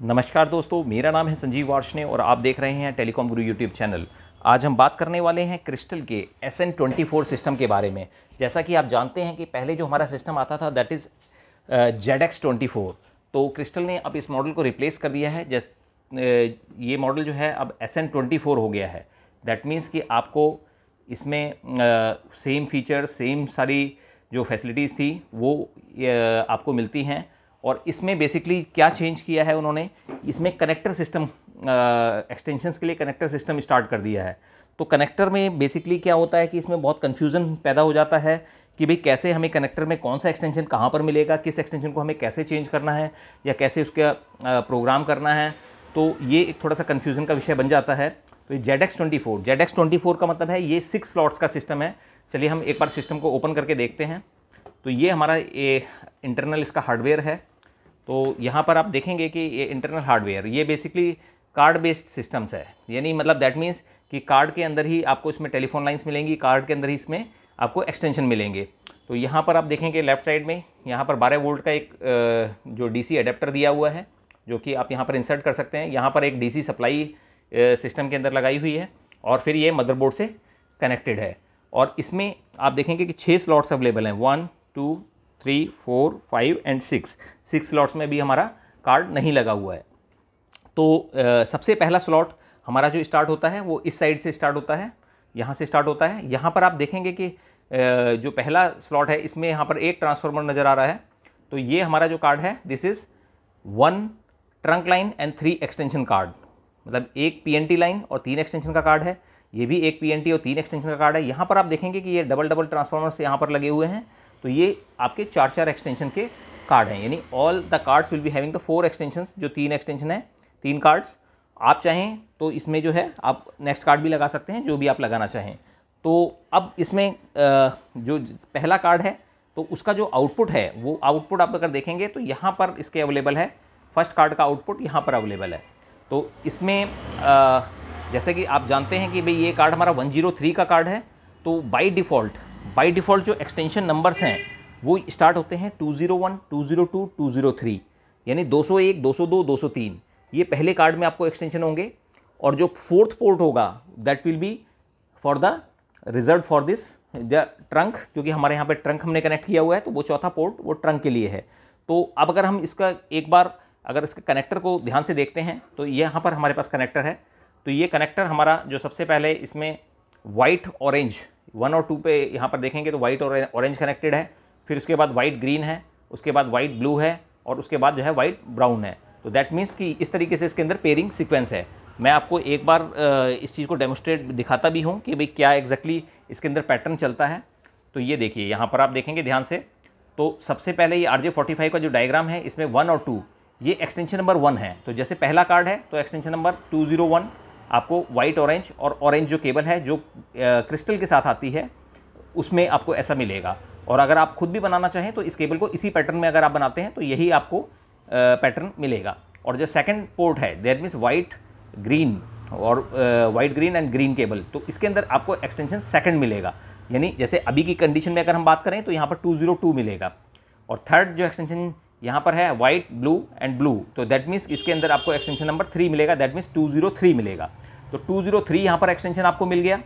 नमस्कार दोस्तों, मेरा नाम है संजीव वार्षणे और आप देख रहे हैं टेलीकॉम गुरु यूट्यूब चैनल। आज हम बात करने वाले हैं क्रिस्टल के S N twenty four system के बारे में। जैसा कि आप जानते हैं कि पहले जो हमारा सिस्टम आता था that is Z X twenty four तो क्रिस्टल ने अब इस मॉडल को रिप्लेस कर दिया है। जैस ये मॉडल जो है अब एस एन ट्वेंटी फोर हो गया है। दैट मीन्स कि आपको इसमें सेम फीचर सेम सारी जो फैसिलिटीज़ थी, वो आपको मिलती हैं। और इसमें बेसिकली क्या चेंज किया है उन्होंने? इसमें कनेक्टर सिस्टम एक्सटेंशंस के लिए कनेक्टर सिस्टम स्टार्ट कर दिया है। तो कनेक्टर में बेसिकली क्या होता है कि इसमें बहुत कन्फ्यूज़न पैदा हो जाता है कि भाई कैसे हमें कनेक्टर में कौन सा एक्सटेंशन कहाँ पर मिलेगा, किस एक्सटेंशन को हमें कैसे चेंज करना है या कैसे उसका प्रोग्राम करना है। तो ये एक थोड़ा सा कन्फ्यूज़न का विषय बन जाता है। तो ये Z X twenty four Z X twenty four का मतलब है ये सिक्स स्लॉट्स का सिस्टम है। चलिए हम एक बार सिस्टम को ओपन करके देखते हैं। तो ये हमारा ये इंटरनल इसका हार्डवेयर है। तो यहाँ पर आप देखेंगे कि ये इंटरनल हार्डवेयर ये बेसिकली कार्ड बेस्ड सिस्टम्स है। यानी मतलब दैट मीन्स कि कार्ड के अंदर ही आपको इसमें टेलीफोन लाइन्स मिलेंगी कार्ड के अंदर ही इसमें आपको एक्सटेंशन मिलेंगे। तो यहाँ पर आप देखेंगे लेफ़्ट साइड में, यहाँ पर 12 वोल्ट का एक जो डीसी अडेप्टर दिया हुआ है, जो कि आप यहाँ पर इंसर्ट कर सकते हैं। यहाँ पर एक डीसी सप्लाई सिस्टम के अंदर लगाई हुई है और फिर ये मदरबोर्ड से कनेक्टेड है। और इसमें आप देखेंगे कि छः स्लॉट्स अवेलेबल हैं। One two three four five and six. Six slots में भी हमारा कार्ड नहीं लगा हुआ है। तो आ, सबसे पहला स्लॉट हमारा जो स्टार्ट होता है वो इस साइड से स्टार्ट होता है यहाँ से स्टार्ट होता है। यहाँ पर आप देखेंगे कि जो पहला स्लॉट है इसमें यहाँ पर एक ट्रांसफार्मर नज़र आ रहा है। तो ये हमारा जो कार्ड है this is one trunk line and three extension card मतलब एक पीएनटी लाइन और तीन एक्सटेंशन का कार्ड है। ये भी एक पीएनटी और तीन एक्सटेंशन का कार्ड है। यहाँ पर आप देखेंगे कि ये डबल डबल ट्रांसफार्मर्स यहाँ पर लगे हुए हैं। तो ये आपके चार चार एक्सटेंशन के कार्ड हैं। यानी all the cards will be having the four extension जो तीन एक्सटेंशन है, तीन कार्ड्स आप चाहें तो इसमें जो है आप नेक्स्ट कार्ड भी लगा सकते हैं, जो भी आप लगाना चाहें। तो अब इसमें जो पहला कार्ड है तो उसका जो आउटपुट है, वो आउटपुट आप अगर देखेंगे तो यहाँ पर इसके अवेलेबल है। फ़र्स्ट कार्ड का आउटपुट यहाँ पर अवेलेबल है। तो इसमें जैसे कि आप जानते हैं कि भाई ये कार्ड हमारा 103 का कार्ड है तो बाय डिफ़ॉल्ट बाय डिफ़ॉल्ट जो एक्सटेंशन नंबर्स हैं वो स्टार्ट होते हैं 201, 202, 203 यानी 201, 202, 203 ये पहले कार्ड में आपको एक्सटेंशन होंगे और जो फोर्थ पोर्ट होगा that will be for the reserve for this the trunk क्योंकि हमारे यहाँ पे ट्रंक हमने कनेक्ट किया हुआ है तो वो चौथा पोर्ट वो ट्रंक के लिए है। तो अब अगर हम इसका एक बार अगर इसके कनेक्टर को ध्यान से देखते हैं तो यहाँ पर हमारे पास कनेक्टर है। तो ये कनेक्टर हमारा जो सबसे पहले इसमें वाइट ऑरेंज वन और टू पे यहाँ पर देखेंगे तो वाइट और ऑरेंज कनेक्टेड है, फिर उसके बाद वाइट ग्रीन है, उसके बाद वाइट ब्लू है और उसके बाद जो है वाइट ब्राउन है। तो दैट मीन्स कि इस तरीके से इसके अंदर पेयरिंग सीक्वेंस है। मैं आपको एक बार इस चीज़ को डेमोस्ट्रेट दिखाता भी हूँ कि भाई क्या एग्जैक्टली exactly इसके अंदर पैटर्न चलता है। तो ये देखिए, यहाँ पर आप देखेंगे ध्यान से। तो सबसे पहले ये आर जे फोर्टी फाइव का जो डायग्राम है, इसमें वन और टू ये एक्सटेंशन नंबर वन है। तो जैसे पहला कार्ड है तो extension number two zero one आपको वाइट ऑरेंज और ऑरेंज जो केबल है, जो क्रिस्टल के साथ आती है, उसमें आपको ऐसा मिलेगा। और अगर आप खुद भी बनाना चाहें तो इस केबल को इसी पैटर्न में अगर आप बनाते हैं तो यही आपको पैटर्न मिलेगा। और जो सेकंड पोर्ट है देर मीन्स वाइट ग्रीन और white green and green cable तो इसके अंदर आपको एक्सटेंशन सेकंड मिलेगा। यानी जैसे अभी की कंडीशन में अगर हम बात करें तो यहाँ पर 202 मिलेगा। और थर्ड जो एक्सटेंशन यहाँ पर है वाइट ब्लू एंड ब्लू तो दैट मीन्स इसके अंदर आपको एक्सटेंशन नंबर थ्री मिलेगा. That means two zero three मिलेगा. तो टू ज़ीरो थ्री यहाँ पर एक्सटेंशन आपको मिल गया.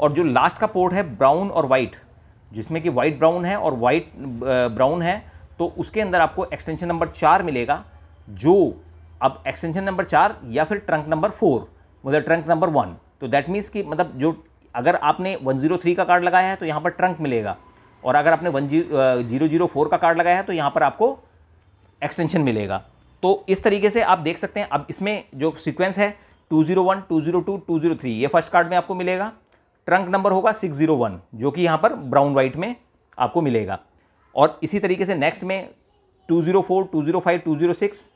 और जो लास्ट का पोर्ट है ब्राउन और वाइट जिसमें कि वाइट ब्राउन है और वाइट ब्राउन है तो उसके अंदर आपको एक्सटेंशन नंबर चार मिलेगा, जो अब एक्सटेंशन नंबर चार या फिर ट्रंक नंबर फोर मतलब ट्रंक नंबर वन तो दैट मीन्स कि मतलब जो अगर आपने वन ज़ीरो थ्री का कार्ड लगाया है तो यहाँ पर ट्रंक मिलेगा. और अगर आपने वन ज़ीरो ज़ीरो फोर का कार्ड लगाया है तो यहाँ पर आपको एक्सटेंशन मिलेगा। तो इस तरीके से आप देख सकते हैं अब इसमें जो सीक्वेंस है 201, 202, 203 ये फ़र्स्ट कार्ड में आपको मिलेगा। ट्रंक नंबर होगा 601 जो कि यहाँ पर ब्राउन वाइट में आपको मिलेगा। और इसी तरीके से नेक्स्ट में 204, 205, 206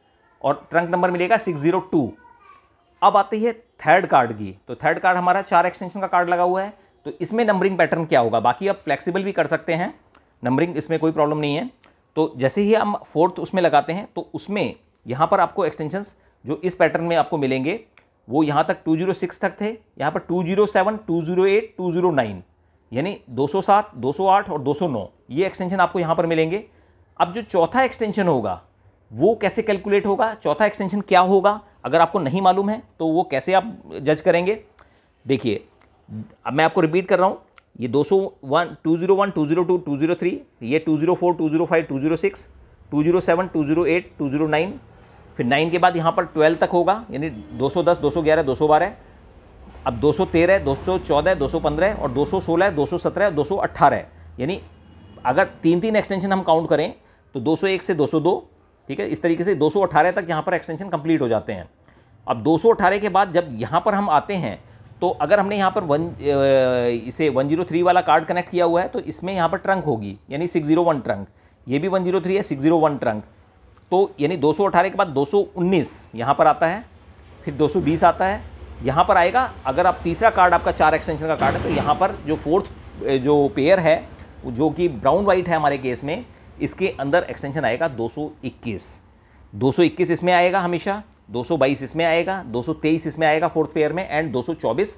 और ट्रंक नंबर मिलेगा 602 अब आती है थर्ड कार्ड की। तो थर्ड कार्ड हमारा चार एक्सटेंशन का कार्ड लगा हुआ है। तो इसमें नंबरिंग पैटर्न क्या होगा? बाकी आप फ्लेक्सिबल भी कर सकते हैं। नंबरिंग इसमें कोई प्रॉब्लम नहीं है। तो जैसे ही हम फोर्थ उसमें लगाते हैं तो उसमें यहाँ पर आपको एक्सटेंशंस जो इस पैटर्न में आपको मिलेंगे वो यहाँ तक 206 तक थे यहाँ पर 207, 208, 209 यानी 207, 208 और 209 ये एक्सटेंशन आपको यहाँ पर मिलेंगे। अब जो चौथा एक्सटेंशन होगा वो कैसे कैलकुलेट होगा? चौथा एक्सटेंशन क्या होगा? अगर आपको नहीं मालूम है तो वो कैसे आप जज करेंगे? देखिए अब मैं आपको रिपीट कर रहा हूँ ये दो सौ one two zero one two zero two two zero three ये two zero four two zero five two zero six two zero seven two zero eight two zero nine फिर नाइन के बाद यहाँ पर ट्वेल्व तक होगा यानी दो सौ दस दो सौ ग्यारह दो सौ बारह अब दो सौ तेरह दो सौ चौदह दो सौ पंद्रह और दो सौ सोलह दो सौ सत्रह दो सौ अट्ठारह यानी अगर तीन तीन एक्सटेंशन हम काउंट करें तो दो सौ एक से दो सौ दो ठीक है इस तरीके से दो सौ अट्ठारह तक यहाँ पर एक्सटेंशन कंप्लीट हो जाते हैं अब दो सौ अट्ठारह के बाद जब यहाँ पर हम आते हैं तो अगर हमने यहाँ पर वन इसे वन ज़ीरो थ्री वाला कार्ड कनेक्ट किया हुआ है तो इसमें यहाँ पर ट्रंक होगी, यानी सिक्स ज़ीरो वन ट्रंक ये भी वन ज़ीरो थ्री है सिक्स ज़ीरो वन ट्रंक तो यानी दो सौ अठारह के बाद दो सौ उन्नीस यहाँ पर आता है, फिर दो सौ बीस आता है, यहाँ पर आएगा। अगर आप तीसरा कार्ड आपका चार एक्सटेंशन का कार्ड है तो यहाँ पर जो फोर्थ जो पेयर है, जो कि ब्राउन वाइट है हमारे केस में, इसके अंदर एक्सटेंशन आएगा 221 221 इसमें आएगा हमेशा। 222 इसमें आएगा 223 इसमें आएगा फोर्थ पेयर में एंड 224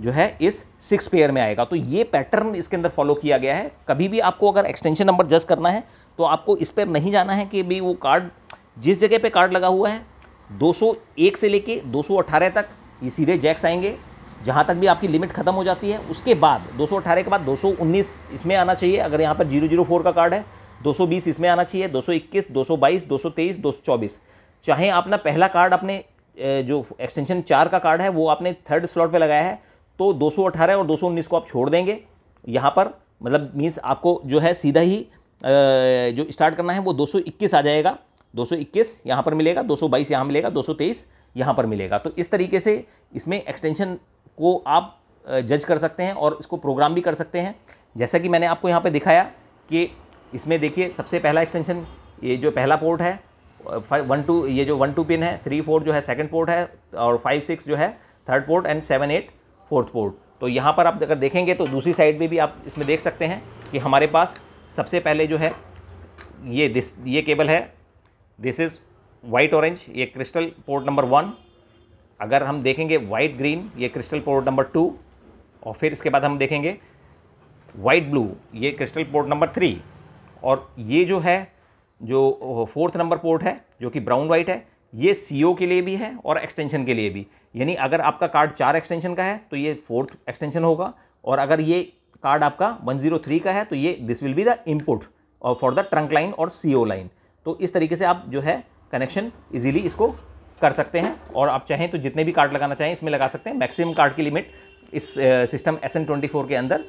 जो है इस सिक्स पेयर में आएगा तो ये पैटर्न इसके अंदर फॉलो किया गया है कभी भी आपको अगर एक्सटेंशन नंबर जज करना है तो आपको इस पर नहीं जाना है कि भाई वो कार्ड जिस जगह पे कार्ड लगा हुआ है 201 से लेके 218 तक ये सीधे जैक्स आएँगे जहाँ तक भी आपकी लिमिट खत्म हो जाती है उसके बाद 218 के बाद 219 इसमें आना चाहिए अगर यहाँ पर ज़ीरो ज़ीरो फोर का कार्ड है 220 इसमें आना चाहिए 221, 222, 223, 224 चाहे आपने पहला कार्ड अपने जो एक्सटेंशन चार का कार्ड है, वो आपने थर्ड स्लॉट पे लगाया है तो 218 और 219 को आप छोड़ देंगे। यहाँ पर मतलब मीन्स आपको जो है सीधा ही जो स्टार्ट करना है, वो 221 आ जाएगा। 221 यहाँ पर मिलेगा 222 यहाँ मिलेगा 223 यहाँ पर मिलेगा। तो इस तरीके से इसमें एक्सटेंशन को आप जज कर सकते हैं और इसको प्रोग्राम भी कर सकते हैं। जैसा कि मैंने आपको यहाँ पर दिखाया कि इसमें देखिए, सबसे पहला एक्सटेंशन ये जो पहला पोर्ट है वन टू ये जो वन टू पिन है थ्री फोर जो है सेकंड पोर्ट है, और फाइव सिक्स जो है third port and seven eight fourth port तो यहाँ पर आप अगर देखेंगे तो दूसरी साइड में भी आप इसमें देख सकते हैं कि हमारे पास सबसे पहले जो है, ये दिस ये केबल है। दिस इज़ वाइट ऑरेंज ये क्रिस्टल पोर्ट नंबर वन अगर हम देखेंगे वाइट ग्रीन ये क्रिस्टल पोर्ट नंबर टू और फिर इसके बाद हम देखेंगे वाइट ब्लू ये क्रिस्टल पोर्ट नंबर थ्री और ये जो है जो फोर्थ नंबर पोर्ट है, जो कि ब्राउन वाइट है, ये सीओ के लिए भी है और एक्सटेंशन के लिए भी। यानी अगर आपका कार्ड चार एक्सटेंशन का है तो ये फोर्थ एक्सटेंशन होगा और अगर ये कार्ड आपका 103 का है तो ये this will be the input और फॉर द ट्रंक लाइन और सीओ लाइन तो इस तरीके से आप जो है कनेक्शन इजीली इसको कर सकते हैं और आप चाहें तो जितने भी कार्ड लगाना चाहें, इसमें लगा सकते हैं। मैक्सिमम कार्ड की लिमिट इस सिस्टम एस ट्वेंटी फोर के अंदर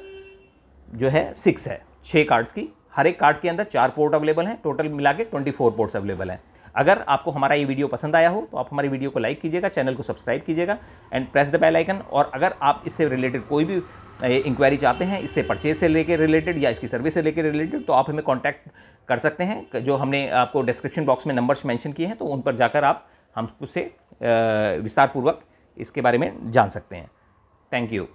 जो है सिक्स है छः कार्ड्स की। हर एक कार्ड के अंदर चार पोर्ट अवेलेबल हैं, टोटल मिला के ट्वेंटी फोर पोर्ट्स अवेलेबल हैं। अगर आपको हमारा ये वीडियो पसंद आया हो तो आप हमारी वीडियो को लाइक कीजिएगा, चैनल को सब्सक्राइब कीजिएगा and press the bell icon और अगर आप इससे रिलेटेड कोई भी इंक्वायरी चाहते हैं, इससे परचेज से लेकर रिलेटेड या इसकी सर्विस से लेकर रिलेटेड तो आप हमें कॉन्टैक्ट कर सकते हैं। जो हमने आपको डिस्क्रिप्शन बॉक्स में नंबर्स मैंशन किए हैं तो उन पर जाकर आप हमसे विस्तारपूर्वक इसके बारे में जान सकते हैं। Thank you